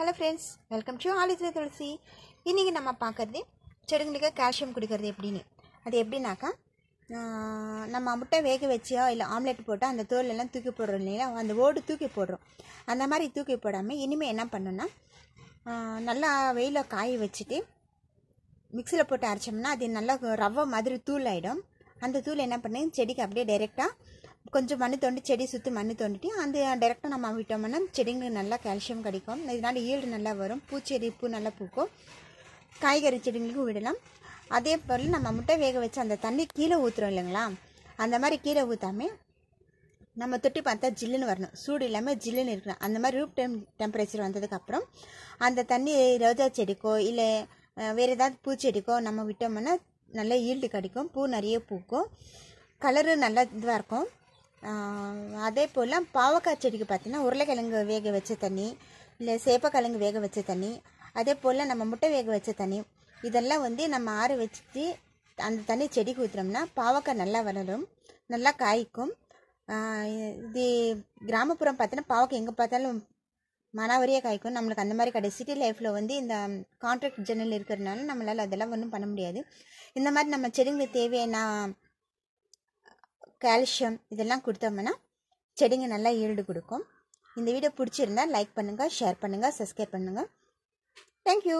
Hello friends welcome to ஆலித்ர துளசி இன்றைக்கி நம்ம பார்க்குறது செடிங்களுக்கு கால்சியம் கொடுக்கறது எப்படின்னு. அது எப்படின்னாக்கா நம்ம முட்டை வேக வச்சியோ இல்லை ஆம்லெட் போட்டால் அந்த தோல் எல்லாம் தூக்கி போடுறோம் இல்லையா அந்த ஓடு தூக்கி போடுறோம். அந்த மாதிரி தூக்கி போடாமல் இனிமேல் என்ன பண்ணோன்னா நல்லா வெயிலில் காய வச்சுட்டு மிக்சியில் போட்டு அரைச்சோம்னா அது நல்லா ரவை மாதிரி தூள் ஆகிடும் அந்த தூள் என்ன பண்ணு செடிக்கு அப்படியே டைரெக்டாக கொஞ்சம் மண் தோண்டி செடி சுற்றி மண் தோண்டிட்டு அந்த டைரெக்டாக நம்ம விட்டோம்னா செடிங்களுக்கு நல்லா கால்சியம் கிடைக்கும். இதனால் ஈல்டு நல்லா வரும். பூச்செடி பூ நல்லா பூக்கும். காய்கறி செடிங்களுக்கும் விடலாம். அதே போல் நம்ம முட்டை வேக வச்சு அந்த தண்ணி கீழே ஊற்றுறோம் இல்லைங்களா? அந்த மாதிரி கீழே ஊற்றாமே நம்ம தொட்டி பார்த்தா ஜில்லுன்னு வரணும். சூடு இல்லாமல் ஜில்லுன்னு இருக்கணும். அந்த மாதிரி ரூப் டெம் டெம்பரேச்சர் வந்ததுக்கப்புறம் அந்த தண்ணி ரோஜா செடிக்கோ இல்லை வேறு ஏதாவது பூச்செடிக்கோ நம்ம விட்டோம்னா நல்ல ஈல்டு கிடைக்கும். பூ நிறைய பூக்கும். கலரு நல்லா இதுவாக இருக்கும். அதே போல் பாவக்காய் செடிக்கு பார்த்தீங்கன்னா உருளைக்கிழங்கு வேக வச்ச தண்ணி இல்லை சேப்பக்கிழங்கு வேக வச்ச தண்ணி அதே போல் நம்ம முட்டை வேக வச்ச தண்ணி இதெல்லாம் வந்து நம்ம ஆற வச்சுட்டு அந்த தண்ணி செடிக்கு ஊற்றுறோம்னா பாவக்காய் நல்லா வளரும் நல்லா காய்க்கும். இது கிராமப்புறம் பார்த்தீங்கன்னா பாவக்காய் எங்கே பார்த்தாலும் மனாவரியாக காய்க்கும். நம்மளுக்கு அந்த மாதிரி கிடையாது. சிட்டி லைஃப்பில் வந்து இந்த கான்ட்ராக்ட் ஜன்னல் இருக்கிறதுனால நம்மளால் அதெல்லாம் ஒன்றும் பண்ண முடியாது. இந்த மாதிரி நம்ம செடிங்களுக்கு தேவையான கால்சியம் இதெல்லாம் கொடுத்தோம்னா செடிங்க நல்லா ஈல்டு கொடுக்கும். இந்த வீடியோ பிடிச்சிருந்தா லைக் பண்ணுங்கள் ஷேர் பண்ணுங்கள் சப்ஸ்கிரைப் பண்ணுங்கள் தேங்க்யூ